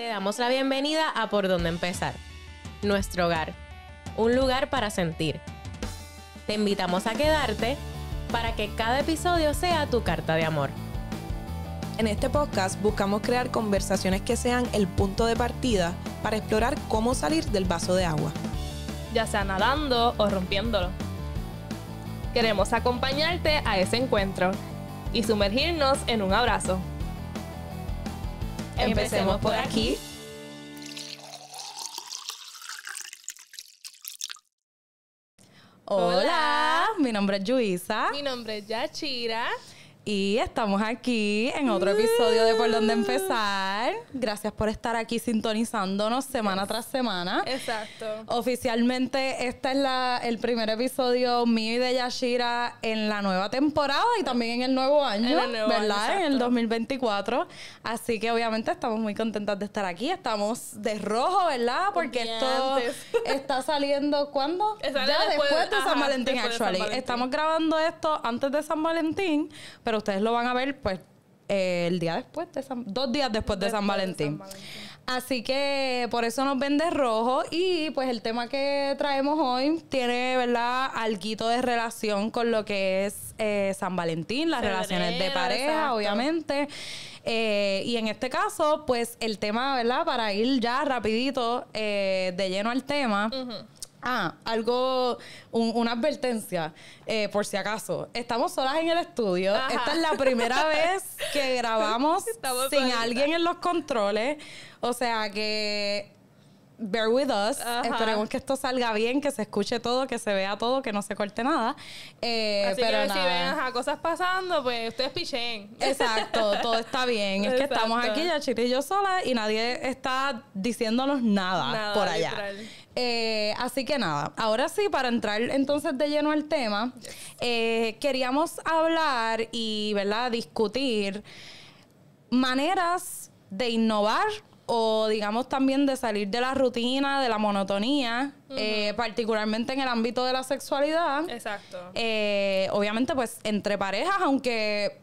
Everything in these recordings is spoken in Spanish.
Te damos la bienvenida a Por Dónde Empezar, nuestro hogar, un lugar para sentir. Te invitamos a quedarte para que cada episodio sea tu carta de amor. En este podcast buscamos crear conversaciones que sean el punto de partida para explorar cómo salir del vaso de agua. ya sea nadando o rompiéndolo. Queremos acompañarte a ese encuentro y sumergirnos en un abrazo. Empecemos por aquí. Hola, mi nombre es Yuisa Mi nombre es Yachira. Y estamos aquí en otro episodio de Por Dónde Empezar. Gracias por estar aquí sintonizándonos semana tras semana. Exacto. Oficialmente este es la, el primer episodio mío y de Yashira en la nueva temporada y también en el nuevo año, En el nuevo ¿verdad? año, en el exacto. 2024. Así que obviamente estamos muy contentas de estar aquí. Estamos de rojo, ¿verdad? Porque esto está saliendo ¿cuándo? Sale ya después- después, de ajá, San Valentín, después de San actually. Valentín. Estamos grabando esto antes de San Valentín, pero ustedes lo van a ver pues eh, el día después de San, dos días después de San de Valentín. San Valentín. Así que por eso nos ven de rojo y pues el tema que traemos hoy tiene, ¿verdad? Alguito de relación con lo que es eh, San Valentín, las Febrero, relaciones de pareja, exacto. obviamente. Eh, y en este caso, pues el tema, ¿verdad? Para ir ya rapidito eh, de lleno al tema. Ah, algo, un- una advertencia, eh, por si acaso. Estamos solas en el estudio. Ajá. Esta es la primera vez que grabamos Estamos sin alguien en los controles. O sea que bear with us. Ajá. Esperemos que esto salga bien, que se escuche todo, que se vea todo, que no se corte nada. Eh, Así pero que si ven ajá, cosas pasando, pues ustedes pichen. Exacto, todo está bien. Es que estamos aquí, ya Chiri y yo sola, y nadie está diciéndonos nada, Nada, por allá. literal. Eh, así que nada, ahora sí, para entrar entonces de lleno al tema, eh, queríamos hablar y, ¿verdad?, discutir maneras de innovar o digamos también de salir de la rutina, de la monotonía, eh, particularmente en el ámbito de la sexualidad. Exacto. Eh, obviamente, pues entre parejas, aunque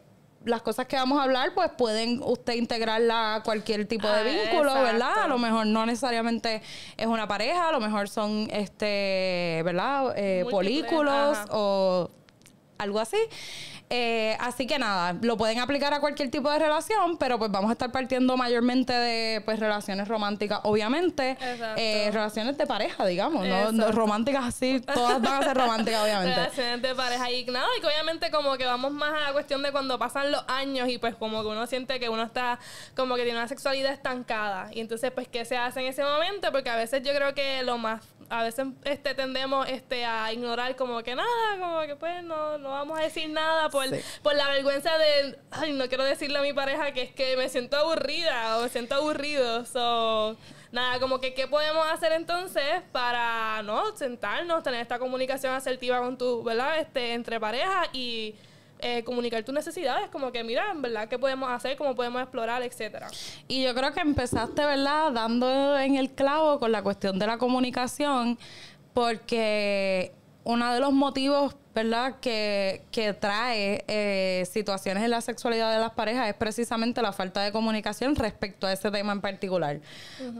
las cosas que vamos a hablar, pues pueden usted integrarla a cualquier tipo de Ah, vínculo, exacto. ¿verdad? A lo mejor no necesariamente es una pareja, a lo mejor son, este, ¿verdad? Eh, polículos ajá. o algo así. Eh, así que nada, lo pueden aplicar a cualquier tipo de relación, pero pues vamos a estar partiendo mayormente de pues relaciones románticas, obviamente, Exacto. eh, relaciones de pareja, digamos, no, románticas así, todas van a ser románticas, obviamente. Relaciones de pareja y nada, y que obviamente como que vamos más a la cuestión de cuando pasan los años y pues como que uno siente que uno está como que tiene una sexualidad estancada. Y entonces pues qué se hace en ese momento porque a veces yo creo que lo más a veces este tendemos este a ignorar como que nada, como que pues no, no vamos a decir nada por, Sí. por la vergüenza de ay no quiero decirle a mi pareja que es que me siento aburrida o me siento aburrido. So, Nada, como que qué podemos hacer entonces para no sentarnos, tener esta comunicación asertiva con tu, ¿verdad? Este, entre parejas y eh, comunicar tus necesidades, como que mira, en verdad, qué podemos hacer, cómo podemos explorar, etcétera. Y yo creo que empezaste, ¿verdad?, dando en el clavo con la cuestión de la comunicación, porque uno de los motivos, ¿verdad?, que, que trae eh, situaciones en la sexualidad de las parejas es precisamente la falta de comunicación respecto a ese tema en particular.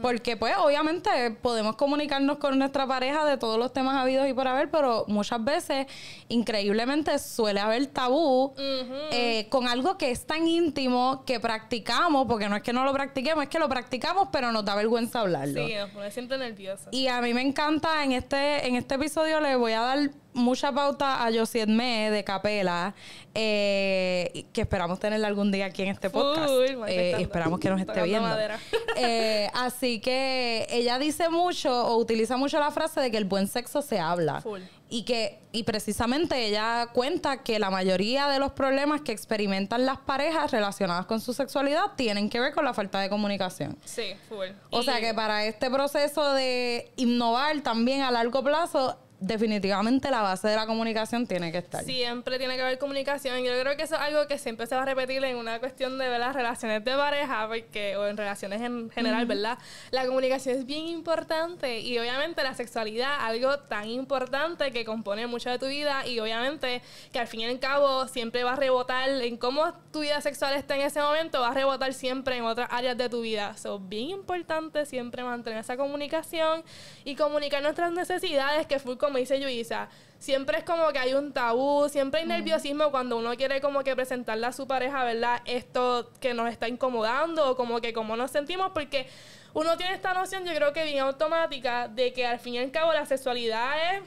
Porque, pues, obviamente podemos comunicarnos con nuestra pareja de todos los temas habidos y por haber, pero muchas veces, increíblemente, suele haber tabú eh, con algo que es tan íntimo que practicamos, porque no es que no lo practiquemos, es que lo practicamos, pero nos da vergüenza hablarlo. Sí, pone siempre nerviosa. Y a mí me encanta, en este, en este episodio le voy a dar mucha pauta a Josiet Me de Capela, eh, que esperamos tenerla algún día aquí en este podcast. Full, Eh, esperamos que nos esté viendo. Eh, así que ella dice mucho o utiliza mucho la frase de que el buen sexo se habla. Full. Y que, y precisamente ella cuenta que la mayoría de los problemas que experimentan las parejas relacionadas con su sexualidad tienen que ver con la falta de comunicación. Sí, full. O Y- sea que para este proceso de innovar también a largo plazo, definitivamente la base de la comunicación tiene que estar. Siempre tiene que haber comunicación. Yo creo que eso es algo que siempre se va a repetir en una cuestión de las relaciones de pareja, porque, o en relaciones en general, ¿verdad? La comunicación es bien importante y obviamente la sexualidad, algo tan importante que compone mucho de tu vida y obviamente que al fin y al cabo siempre va a rebotar en cómo tu vida sexual está en ese momento, va a rebotar siempre en otras áreas de tu vida. Es bien importante siempre mantener esa comunicación y comunicar nuestras necesidades, que fue como dice Luisa, siempre es como que hay un tabú, siempre hay nerviosismo cuando uno quiere como que presentarle a su pareja, ¿verdad? Esto que nos está incomodando o como que cómo nos sentimos, porque uno tiene esta noción, yo creo que bien automática, de que al fin y al cabo la sexualidad es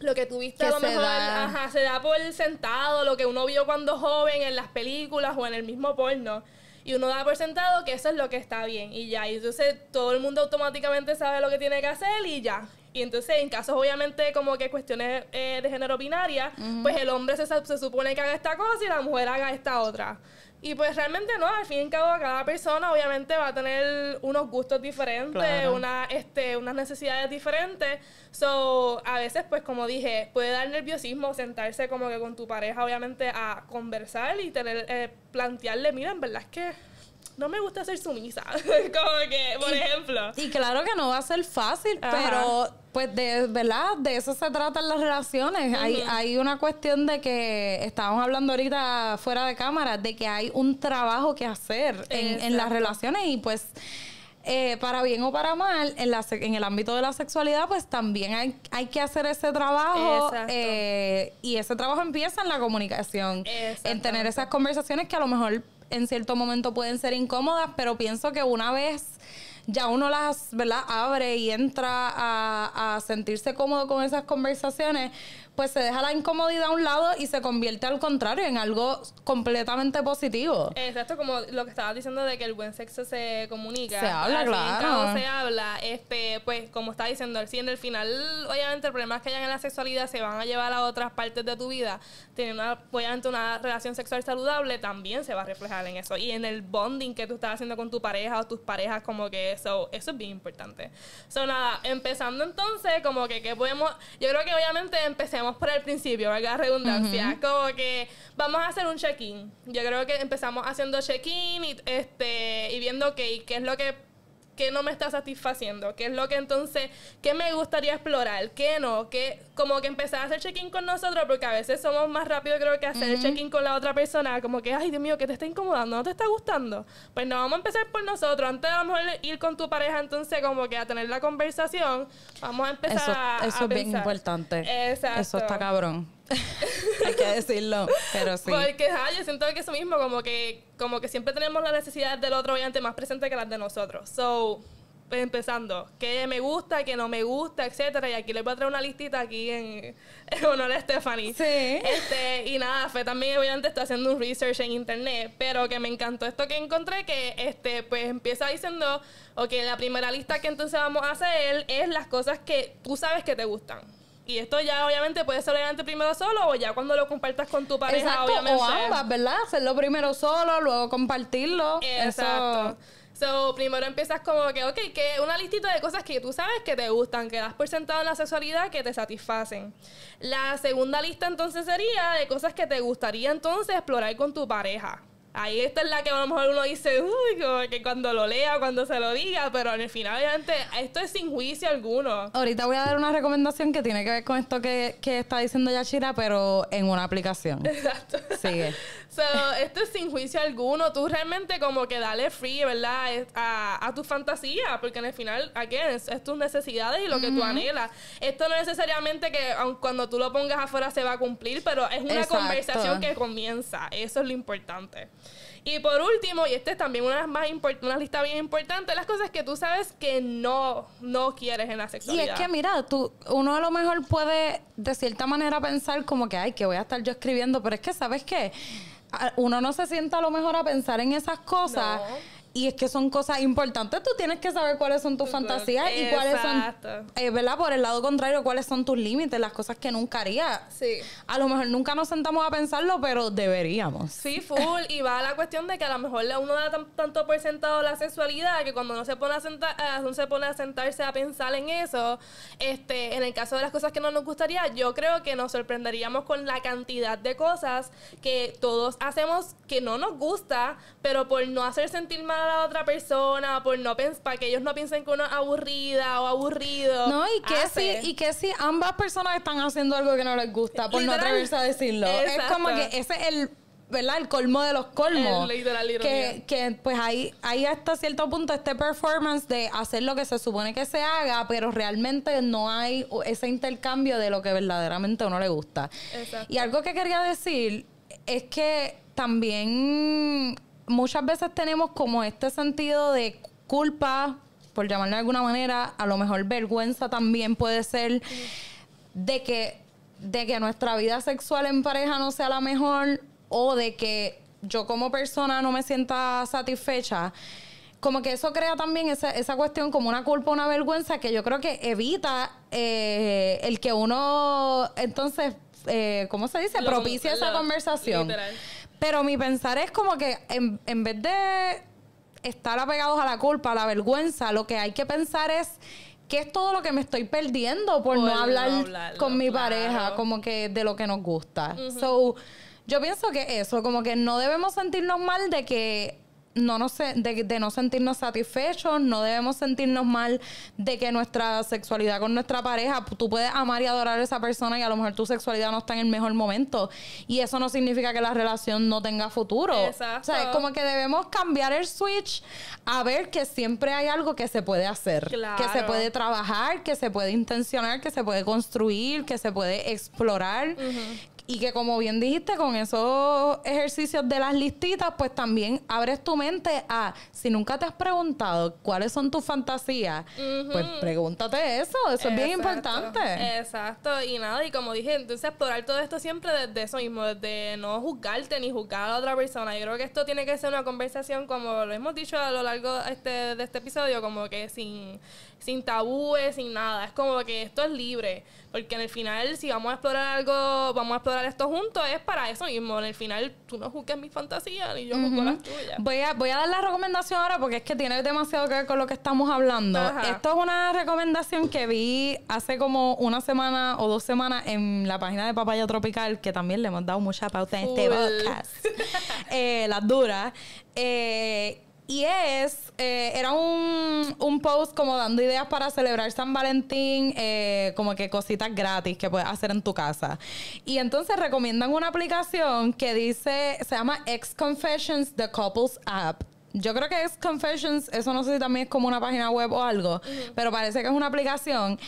lo que tuviste a lo mejor, da. ajá, se da por sentado, lo que uno vio cuando joven en las películas o en el mismo porno. Y uno da por sentado que eso es lo que está bien y ya. Y entonces todo el mundo automáticamente sabe lo que tiene que hacer y ya. Y entonces en casos obviamente como que cuestiones eh, de género binaria, pues el hombre se, se supone que haga esta cosa y la mujer haga esta otra. Y pues realmente no, al fin y al cabo cada persona obviamente va a tener unos gustos diferentes, Claro. una, este, unas necesidades diferentes. So, a veces pues como dije, puede dar nerviosismo sentarse como que con tu pareja obviamente a conversar y tener, eh, plantearle, mira, en verdad es que no me gusta ser sumisa. como que, por Y- ejemplo. Y claro que no va a ser fácil, Ajá. pero pues de verdad, de eso se tratan las relaciones. hay, hay una cuestión de que estábamos hablando ahorita fuera de cámara, de que hay un trabajo que hacer en, en las relaciones y pues eh, para bien o para mal, en, la, en el ámbito de la sexualidad, pues también hay, hay que hacer ese trabajo eh, y ese trabajo empieza en la comunicación, en tener esas conversaciones que a lo mejor en cierto momento pueden ser incómodas, pero pienso que una vez ya uno las, ¿verdad? Abre y entra a, a sentirse cómodo con esas conversaciones, pues se deja la incomodidad a un lado y se convierte al contrario en algo completamente positivo. Exacto, como lo que estabas diciendo de que el buen sexo se comunica. Se habla, Al fin al claro. se habla. Este, pues, como estaba diciendo, sí, en el final, obviamente, problemas que hayan en la sexualidad se van a llevar a otras partes de tu vida. Tener una, obviamente, una relación sexual saludable también se va a reflejar en eso. Y en el bonding que tú estás haciendo con tu pareja o tus parejas, como que eso, eso es bien importante. So, nada, empezando entonces, como que, ¿qué podemos? Yo creo que obviamente empecemos por el principio, valga la redundancia. Como que vamos a hacer un check-in. Yo creo que empezamos haciendo check-in y, este, y viendo, ok, qué es lo que qué no me está satisfaciendo, qué es lo que entonces, qué me gustaría explorar, qué no, qué, como que empezar a hacer check-in con nosotros, porque a veces somos más rápidos creo que hacer el check-in con la otra persona, como que, ay Dios mío, que te está incomodando, no te está gustando. Pues no, vamos a empezar por nosotros, antes de a ir con tu pareja, entonces como que a tener la conversación, vamos a empezar Eso, a, eso a es bien pensar. importante. Exacto. Eso está cabrón. Hay que decirlo, pero sí. Porque ah, yo siento que eso mismo, como que, como que siempre tenemos las necesidades del otro, obviamente, más presentes que las de nosotros. So, pues, empezando, qué me gusta, qué no me gusta, etcétera. Y aquí les voy a traer una listita aquí en, en honor a Stephanie. Sí. Este, y nada, fue también, obviamente, estoy haciendo un research en internet, pero que me encantó esto que encontré, que este, pues empieza diciendo, ok, la primera lista que entonces vamos a hacer es las cosas que tú sabes que te gustan. Y esto ya obviamente puede ser obviamente primero solo o ya cuando lo compartas con tu pareja, Exacto, obviamente. o ambas, ¿verdad? Hacerlo primero solo, luego compartirlo. Exacto. Eso, So, primero empiezas como que, ok, que una listita de cosas que tú sabes que te gustan, que das por sentado en la sexualidad, que te satisfacen. La segunda lista entonces sería de cosas que te gustaría entonces explorar con tu pareja. Ahí esta es la que a lo mejor uno dice, uy, como que cuando lo lea, cuando se lo diga, pero en el final, obviamente, esto es sin juicio alguno. Ahorita voy a dar una recomendación que tiene que ver con esto que, que está diciendo Yashira, pero en una aplicación. Exacto. Sigue. So, esto es sin juicio alguno. Tú realmente como que dale free, ¿verdad? A, a tu fantasía. Porque en el final, again, es, es tus necesidades y lo que tú anhelas. Esto no necesariamente que aun cuando tú lo pongas afuera se va a cumplir, pero es una Exacto. conversación que comienza. Eso es lo importante. Y por último, y esta es también una, de las más una lista bien importante, las cosas que tú sabes que no, no quieres en la Y sexualidad. es que, mira, tú, uno a lo mejor puede de cierta manera pensar como que, ay, que voy a estar yo escribiendo, pero es que, ¿sabes qué? Uno no se sienta a lo mejor a pensar en esas cosas. No. Y es que son cosas importantes. Tú tienes que saber cuáles son tus fantasías y cuáles son, eh, ¿verdad? Por el lado contrario, cuáles son tus límites, las cosas que nunca harías. Sí. A lo mejor nunca nos sentamos a pensarlo, pero deberíamos. Sí, full. Y va a la cuestión de que a lo mejor uno da tan- tanto por sentado la sexualidad que cuando uno se pone a sentar, eh, uno se pone a sentarse a pensar en eso, este, en el caso de las cosas que no nos gustaría, yo creo que nos sorprenderíamos con la cantidad de cosas que todos hacemos que no nos gusta, pero por no hacer sentir mal a la otra persona, por no para que ellos no piensen que uno es aburrida o aburrido. No, y que, hace. si, y que si ambas personas están haciendo algo que no les gusta, por no atreverse a decirlo. Es como que ese es el, ¿verdad? El colmo de los colmos. El que, que pues ahí, ahí hasta cierto punto este performance de hacer lo que se supone que se haga, pero realmente no hay ese intercambio de lo que verdaderamente a uno le gusta. Exacto. Y algo que quería decir es que también muchas veces tenemos como este sentido de culpa, por llamarlo de alguna manera, a lo mejor vergüenza también puede ser de que de que nuestra vida sexual en pareja no sea la mejor o de que yo como persona no me sienta satisfecha. Como que eso crea también esa, esa cuestión como una culpa, una vergüenza que yo creo que evita eh, el que uno entonces, eh, ¿cómo se dice? Lo- Propicia esa lo- conversación. literal. Pero mi pensar es como que en, en vez de estar apegados a la culpa, a la vergüenza, lo que hay que pensar es qué es todo lo que me estoy perdiendo por, Por no no hablar hablarlo, con mi claro. pareja, como que de lo que nos gusta. So, yo pienso que eso, como que no debemos sentirnos mal de que no nos se- de, de no sentirnos satisfechos, no debemos sentirnos mal de que nuestra sexualidad con nuestra pareja, tú puedes amar y adorar a esa persona y a lo mejor tu sexualidad no está en el mejor momento. Y eso no significa que la relación no tenga futuro. Exacto. O sea, es como que debemos cambiar el switch a ver que siempre hay algo que se puede hacer, Claro. que se puede trabajar, que se puede intencionar, que se puede construir, que se puede explorar. Y que como bien dijiste, con esos ejercicios de las listitas, pues también abres tu mente a, si nunca te has preguntado cuáles son tus fantasías, pues pregúntate eso, eso es bien importante. Exacto, y nada, y como dije, entonces explorar todo esto siempre desde eso mismo, desde no juzgarte ni juzgar a otra persona. Yo creo que esto tiene que ser una conversación, como lo hemos dicho a lo largo este, de este episodio, como que sin, sin tabúes, sin nada. Es como que esto es libre, porque en el final, si vamos a explorar algo, vamos a explorar esto juntos, es para eso mismo. En el final, tú no juzgues mis fantasías, ni yo juzgo las tuyas. Voy a, voy a dar la recomendación ahora porque es que tiene demasiado que ver con lo que estamos hablando. Ajá. Esto es una recomendación que vi hace como una semana o dos semanas en la página de Papaya Tropical, que también le hemos dado mucha pauta en este podcast. Eh, las duras. Eh, y es, eh, era un, un post como dando ideas para celebrar San Valentín, eh, como que cositas gratis que puedes hacer en tu casa. Y entonces recomiendan una aplicación que dice, se llama Ex Confessions, The Couples App. Yo creo que Ex Confessions, eso no sé si también es como una página web o algo, pero parece que es una aplicación.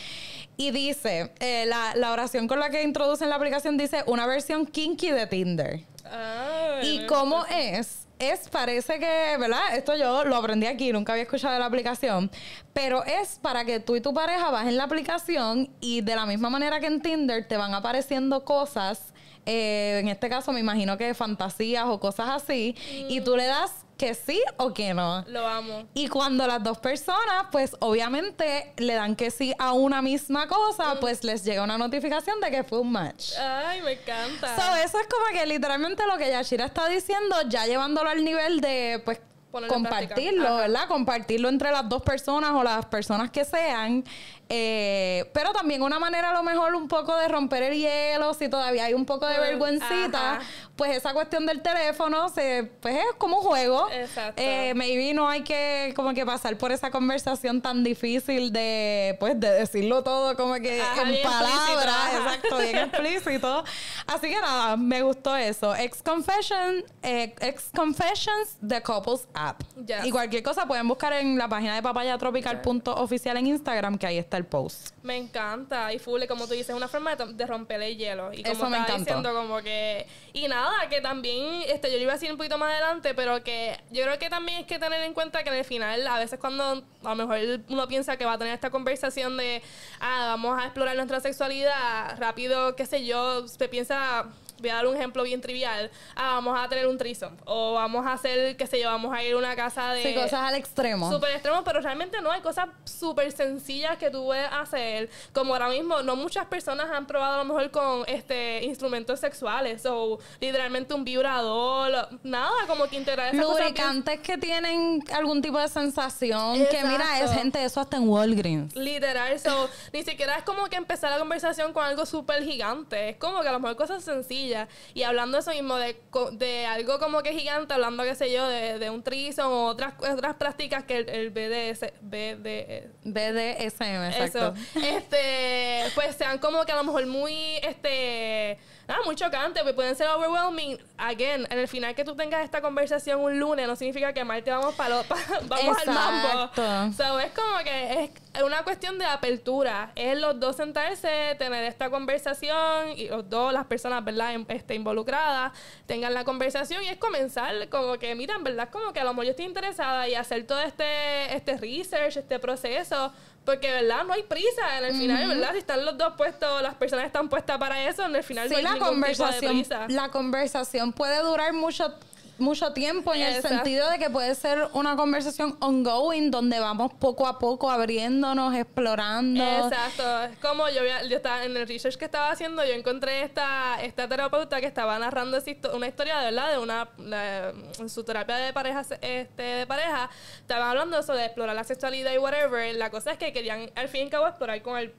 Y dice, eh, la, la oración con la que introducen la aplicación dice una versión kinky de Tinder. Ay, ¿Y cómo es? Es, parece que, ¿verdad? Esto yo lo aprendí aquí, nunca había escuchado la aplicación. Pero es para que tú y tu pareja bajen la aplicación y de la misma manera que en Tinder te van apareciendo cosas. eh, en este caso, me imagino que fantasías o cosas así. Y tú le das que sí o que no. Lo amo. Y cuando las dos personas, pues obviamente le dan que sí a una misma cosa, pues les llega una notificación de que fue un match. Ay, me encanta. So, eso es como que literalmente lo que Yashira está diciendo, ya llevándolo al nivel de, pues, Ponerlo compartirlo. ¿verdad? Compartirlo entre las dos personas o las personas que sean. Eh, pero también una manera a lo mejor un poco de romper el hielo, si todavía hay un poco de Mm, vergüencita, ajá. pues esa cuestión del teléfono se, pues es como un juego. Exacto. Eh, maybe no hay que como que pasar por esa conversación tan difícil de, pues, de decirlo todo como que Ajá, en palabras, exacto, bien explícito. Así que nada, me gustó eso. Ex Confession, eh, Ex Confessions, The Couples App. Yes. Y cualquier cosa pueden buscar en la página de papayatropical.oficial en Instagram, que ahí está el post. Me encanta. Y full, como tú dices, es una forma de, de romper el hielo. Y como Eso me encantó. diciendo, como que. Y nada, que también, este, yo lo iba a decir un poquito más adelante, pero que yo creo que también hay que tener en cuenta que en el final, a veces cuando a lo mejor uno piensa que va a tener esta conversación de, ah, vamos a explorar nuestra sexualidad, rápido, qué sé yo, se piensa voy a dar un ejemplo bien trivial, ah, vamos a tener un threesome, o vamos a hacer, qué sé yo, vamos a ir a una casa de... Sí, cosas al extremo. Súper extremo, pero realmente no, hay cosas súper sencillas que tú puedes hacer, como ahora mismo, no muchas personas han probado a lo mejor con este instrumentos sexuales, o literalmente un vibrador, nada, como que integrar esas Lubricantes que tienen algún tipo de sensación. Que mira, es Exacto. gente, eso hasta en Walgreens. Literal, so, ni siquiera es como que empezar la conversación con algo súper gigante. Es como que a lo mejor cosas sencillas. Y hablando eso mismo de, de algo como que gigante, hablando, qué sé yo, de, de un trison o otras, otras prácticas que el, el BDS, BD, BDSM, exacto. eso, este, pues sean como que a lo mejor muy, este, nada, muy chocantes, pues pueden ser overwhelming. Again, en el final que tú tengas esta conversación un lunes no significa que martes vamos para vamos al mambo. Exacto. So, es como que es una cuestión de apertura. Es los dos sentarse, tener esta conversación y los dos, las personas, ¿verdad? Este, involucradas, tengan la conversación y es comenzar como que, mira, en verdad, como que a lo mejor yo estoy interesada y hacer todo este, este research, este proceso. Porque, ¿verdad? No hay prisa en el final, ¿verdad? Si están los dos puestos, las personas están puestas para eso, en el final Sí, no hay la ningún tipo de conversación, prisa. la conversación puede durar mucho mucho tiempo en el sentido de que puede ser una conversación ongoing donde vamos poco a poco abriéndonos, explorando. Exacto, es como yo, yo estaba en el research que estaba haciendo, yo encontré esta, esta terapeuta que estaba narrando una historia de verdad de una la- en su terapia de pareja este de pareja, estaban hablando de eso de explorar la sexualidad y whatever. La cosa es que querían al fin y al cabo explorar con el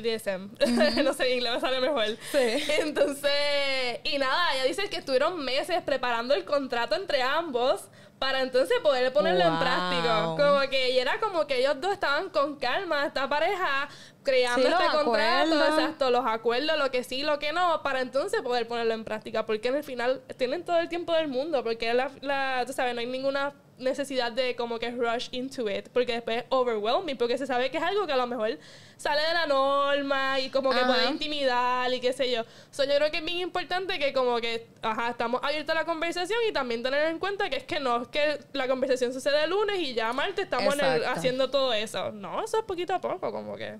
BDSM. no sé, en inglés me sale mejor. Sí. Entonces, y nada, ella dice que estuvieron meses preparando el contrato entre ambos para entonces poder ponerlo en Wow. práctico. Como que y era como que ellos dos estaban con calma, esta pareja creando Sí, este contrato, acuerdos. exacto, los acuerdos, lo que sí, lo que no, para entonces poder ponerlo en práctica, porque en el final tienen todo el tiempo del mundo, porque la, la tú sabes, no hay ninguna necesidad de como que rush into it, porque después es overwhelming, porque se sabe que es algo que a lo mejor sale de la norma y como que Ajá. puede intimidar y qué sé yo. So, yo creo que es bien importante que como que, ajá, estamos abiertos a la conversación y también tener en cuenta que es que no es que la conversación sucede el lunes y ya martes estamos en el- Exacto. haciendo todo eso. No, eso es poquito a poco, como que...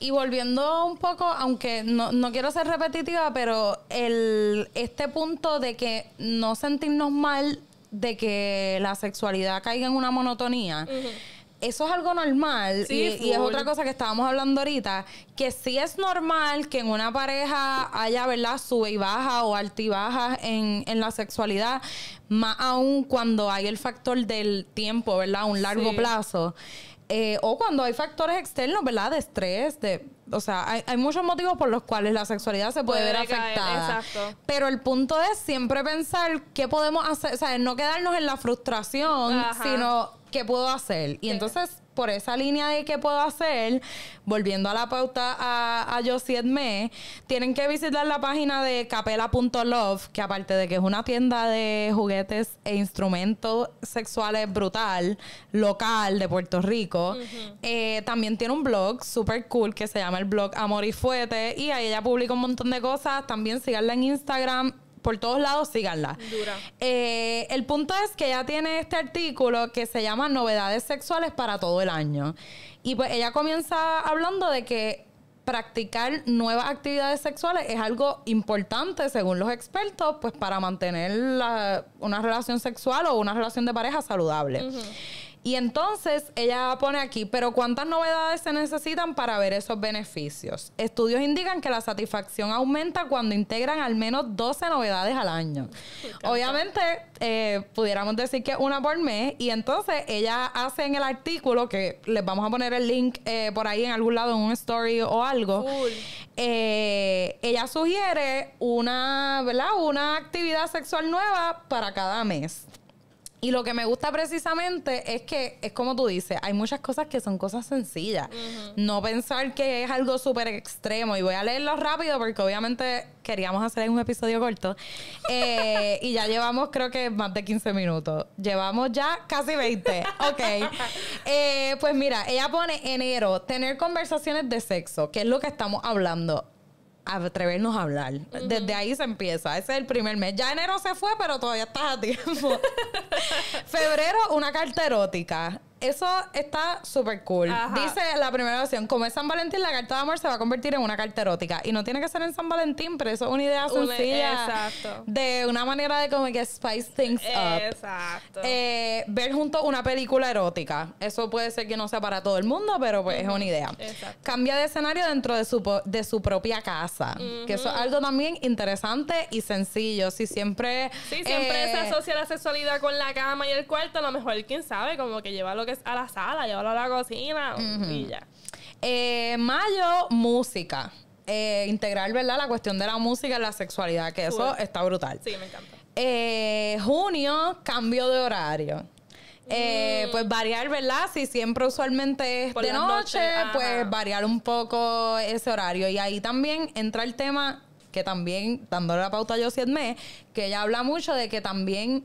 Y volviendo un poco, aunque no, no quiero ser repetitiva, pero el, este punto de que no sentirnos mal de que la sexualidad caiga en una monotonía. Eso es algo normal Sí, y, y es otra cosa que estábamos hablando ahorita, que sí es normal que en una pareja haya, ¿verdad? Sube y baja o altibajas en, en la sexualidad, más aún cuando hay el factor del tiempo, ¿verdad? Un largo Sí. plazo. Eh, o cuando hay factores externos, ¿verdad? De estrés, de... O sea, hay, hay muchos motivos por los cuales la sexualidad se puede, Puede ver caer, afectada. exacto. Pero el punto es siempre pensar qué podemos hacer, o sea, no quedarnos en la frustración, Ajá. sino qué puedo hacer. Y entonces, por esa línea de qué puedo hacer, volviendo a la pauta a, a tienen que visitar la página de capela.love, que aparte de que es una tienda de juguetes e instrumentos sexuales brutal, local de Puerto Rico, eh, también tiene un blog super cool que se llama el blog Amor y Fuete, y ahí ella publica un montón de cosas. También síganla en Instagram. Por todos lados, síganla. Dura. Eh, el punto es que ella tiene este artículo que se llama Novedades sexuales para todo el año. Y pues ella comienza hablando de que practicar nuevas actividades sexuales es algo importante, según los expertos, pues para mantener la- una relación sexual o una relación de pareja saludable. Y entonces ella pone aquí, pero ¿cuántas novedades se necesitan para ver esos beneficios? Estudios indican que la satisfacción aumenta cuando integran al menos 12 novedades al año. Obviamente, eh, pudiéramos decir que una por mes. Y entonces ella hace en el artículo, que les vamos a poner el link eh, por ahí en algún lado, en un story o algo. Cool. eh, ella sugiere una, ¿verdad? Una actividad sexual nueva para cada mes. Y lo que me gusta precisamente es que, es como tú dices, hay muchas cosas que son cosas sencillas. No pensar que es algo súper extremo. Y voy a leerlo rápido porque obviamente queríamos hacer un episodio corto. Eh, y ya llevamos creo que más de 15 minutos. Llevamos ya casi 20. Ok. Eh, pues mira, ella pone enero, tener conversaciones de sexo, que es lo que estamos hablando atrevernos a hablar. Desde ahí se empieza. Ese es el primer mes. Ya enero se fue, pero todavía estás a tiempo. Febrero, una carta erótica. Eso está súper cool. Ajá. Dice la primera opción, como es San Valentín, la carta de amor se va a convertir en una carta erótica. Y no tiene que ser en San Valentín, pero eso es una idea sencilla. exacto. De una manera de como que spice things up. Exacto. Eh, ver juntos una película erótica. Eso puede ser que no sea para todo el mundo, pero pues es una idea. Exacto. Cambia de escenario dentro de su, de su propia casa. Que eso es algo también interesante y sencillo. Si siempre... Sí, siempre eh, se asocia la sexualidad con la cama y el cuarto. A lo mejor, quién sabe, como que lleva lo que es a la sala, llevarlo a la cocina y ya. Eh, mayo, música. Eh, integrar, ¿verdad? La cuestión de la música y la sexualidad, que eso está brutal. Sí, me encanta. Eh, junio, cambio de horario. Mm. Eh, Pues variar, ¿verdad? Si siempre usualmente es Por de noche, noches, pues variar un poco ese horario. Y ahí también entra el tema que también, dándole la pauta a Josie Edmé, que ella habla mucho de que también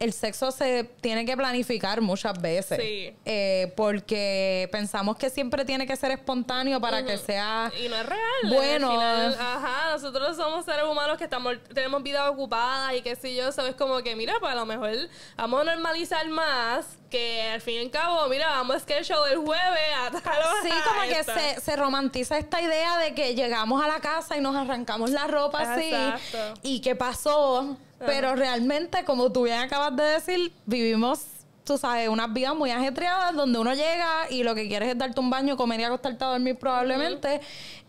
el sexo se tiene que planificar muchas veces. Sí. Eh, porque pensamos que siempre tiene que ser espontáneo para que sea... Y no es real. Bueno. Final, ajá, nosotros somos seres humanos que estamos, tenemos vida ocupada y qué sé yo, sabes como que, mira, pues a lo mejor vamos a normalizar más que al fin y al cabo, mira, vamos a schedule el jueves a tal hora. Sí, como que se, se romantiza esta idea de que llegamos a la casa y nos arrancamos la ropa así. Exacto. ¿Y qué pasó? Pero realmente, como tú bien acabas de decir, vivimos, tú sabes, unas vidas muy ajetreadas donde uno llega y lo que quieres es darte un baño, comer y acostarte a dormir probablemente.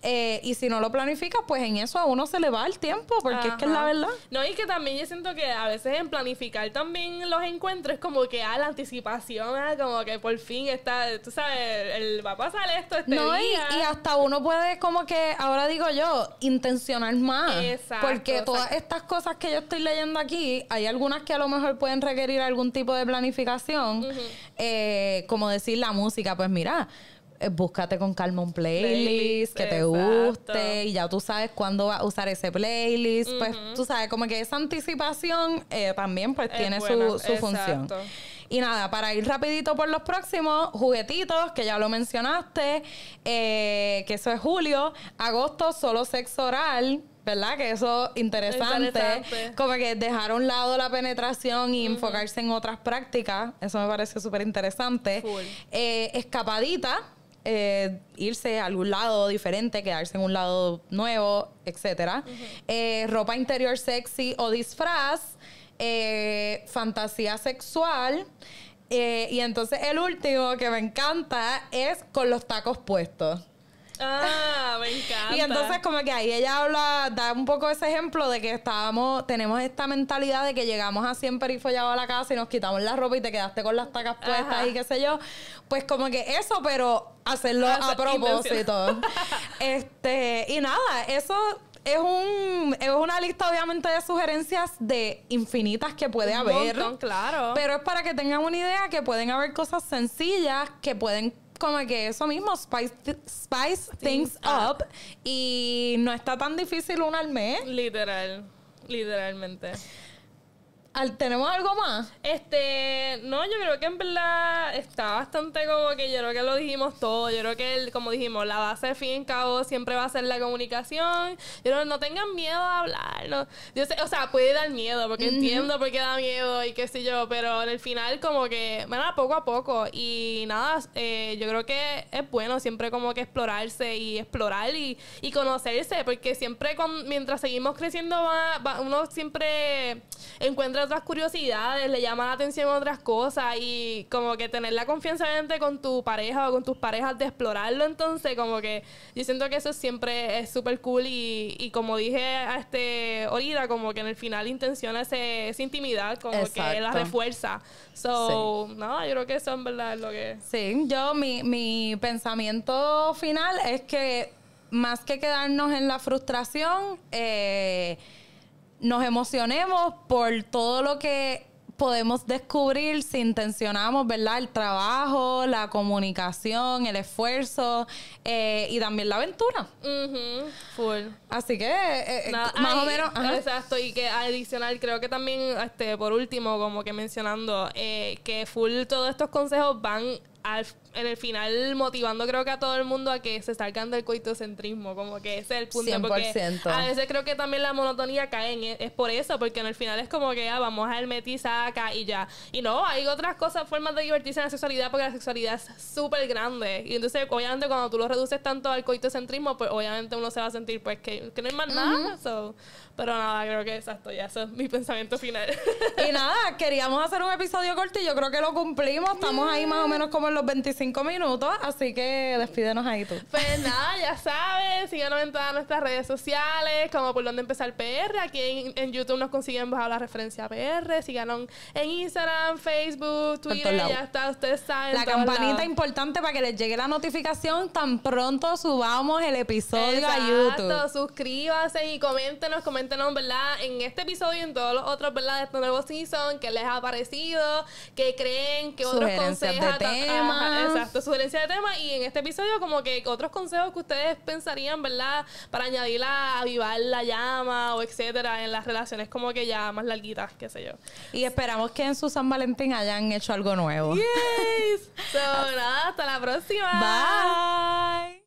Eh, y si no lo planificas, pues en eso a uno se le va el tiempo, porque es que es la verdad. No, y que también yo siento que a veces en planificar también los encuentros como que a la anticipación, ah, como que por fin está, tú sabes, el, va a pasar esto este No, y, día. y hasta uno puede como que, ahora digo yo, intencionar más. Exacto, porque todas estas cosas que yo estoy leyendo aquí, hay algunas que a lo mejor pueden requerir algún tipo de planificación. Eh, como decir la música, pues mira. eh, Búscate con calma un playlist, Playlist, que te exacto. guste y ya tú sabes cuándo vas a usar ese playlist. Pues tú sabes, como que esa anticipación eh, también pues Es tiene buena, su, su función. Y nada, para ir rapidito por los próximos, juguetitos, que ya lo mencionaste, eh, que eso es julio, agosto, solo sexo oral. ¿Verdad? Que eso interesante. Interesante. Como que dejar a un lado la penetración y enfocarse en otras prácticas. Eso me parece súper interesante. Eh, escapadita. eh, irse a algún lado diferente, quedarse en un lado nuevo, etcétera. Eh, ropa interior sexy o disfraz. fantasía sexual. y entonces el último que me encanta es con los tacos puestos. Ah, me encanta. Y entonces como que ahí ella habla, da un poco ese ejemplo de que estábamos, tenemos esta mentalidad de que llegamos así en perifollado a la casa y nos quitamos la ropa y te quedaste con las tacas puestas Ajá. y qué sé yo. Pues como que eso, pero hacerlo a propósito. este, y nada, eso es un es una lista obviamente de sugerencias de infinitas que puede Un haber. montón, claro. Pero es para que tengan una idea que pueden haber cosas sencillas que pueden como que eso mismo spice, spice things up y no está tan difícil una al mes. Literal. Literalmente. Al- ¿Tenemos algo más? Este, no, yo creo que en verdad está bastante como que yo creo que lo dijimos todo. Yo creo que, el- como dijimos, la base al fin y al cabo siempre va a ser la comunicación. Yo creo, no tengan miedo a hablar. No. Yo sé, o sea, puede dar miedo, porque entiendo por qué da miedo y qué sé yo, pero en el final, como que, bueno, poco a poco. Y nada, eh, yo creo que es bueno siempre como que explorarse y explorar y, y conocerse, porque siempre con, mientras seguimos creciendo, va- va- uno siempre encuentra otras curiosidades, le llama la atención otras cosas y como que tener la confianza obviamente, con tu pareja o con tus parejas de explorarlo entonces como que yo siento que eso siempre es súper cool y, y como dije a este ahorita como que en el final intenciona ese, esa intimidad como que la refuerza. So no yo creo que eso en verdad es lo que Sí, yo mi, mi pensamiento final es que más que quedarnos en la frustración, eh, nos emocionemos por todo lo que podemos descubrir si intencionamos, ¿verdad? El trabajo, la comunicación, el esfuerzo eh, y también la aventura. Ujú, full Así que, eh, eh, Nada, más o menos... ajá. Exacto, y que adicional, creo que también, este, por último, como que mencionando, eh, que full todos estos consejos van al, en el final motivando creo que a todo el mundo a que se salgan del coitocentrismo, como que ese es el punto. Porque 100%. a veces creo que también la monotonía cae en, e, es por eso, porque en el final es como que ya vamos a el meti saca y ya. Y no, hay otras cosas, formas de divertirse en la sexualidad, porque la sexualidad es súper grande. Y entonces, obviamente, cuando tú lo reduces tanto al coitocentrismo, pues obviamente uno se va a sentir pues que, que no hay más nada. So, pero nada, creo que exacto, ya eso es mi pensamiento final. Y nada, queríamos hacer un episodio corto y yo creo que lo cumplimos. Estamos ahí más o menos como en los 25 minutos, así que despídenos ahí tú. Pues nada, ya sabes, síganos en todas nuestras redes sociales, como por donde empezar PR. Aquí en, en YouTube nos consiguen bajo la referencia PR. Síganos en Instagram, Facebook, Twitter, ya está, ustedes saben. La campanita lados. importante para que les llegue la notificación tan pronto subamos el episodio a Exacto, YouTube. suscríbanse y coméntenos, coméntenos, ¿verdad? En este episodio y en todos los otros, ¿verdad? De este nuevo season, ¿qué les ha parecido? ¿Qué creen? ¿Qué otros consejos? de temas. Exacto, sugerencias de temas. Y en este episodio, como que otros consejos que ustedes pensarían, ¿verdad? Para añadir a avivar la llama o etcétera en las relaciones como que ya más larguitas, qué sé yo. Y esperamos que en su San Valentín hayan hecho algo nuevo. Yes. So, nada, hasta la próxima. Bye.